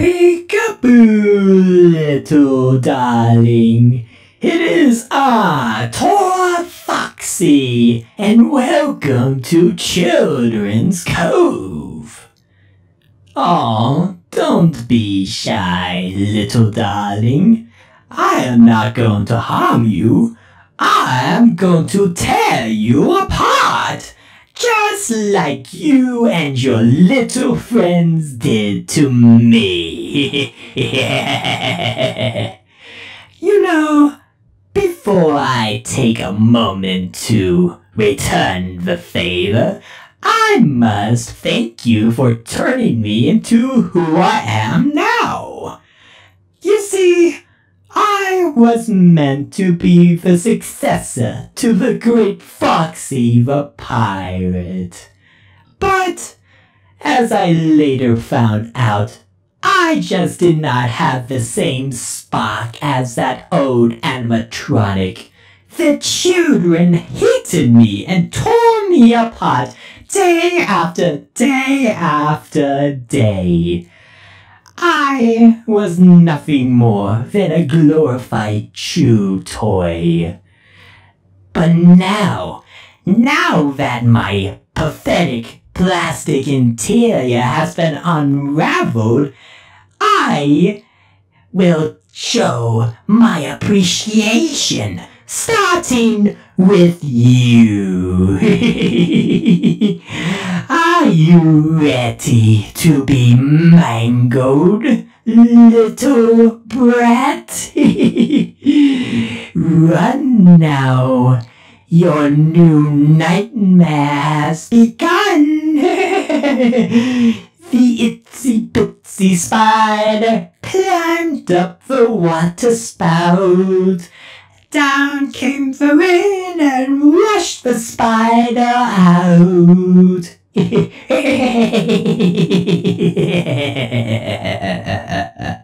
Peekaboo, little darling. It is I, Toy Foxy, and welcome to Children's Cove. Aw, don't be shy, little darling. I am not going to harm you. I am going to tear you apart just like you and your little friends did to me. you know, before I take a moment to return the favor, I must thank you for turning me into who I am now. You see, was meant to be the successor to the great Foxy the pirate. But, as I later found out, I just did not have the same spark as that old animatronic. The children hated me and tore me apart day after day after day. I was nothing more than a glorified chew toy. But now, now that my pathetic plastic interior has been unraveled, I will show my appreciation, starting with you. You ready to be mangled, little brat? Run now. Your new nightmare has begun. the itsy bitsy spider climbed up the water spout. Down came the rain and washed the spider out yeah.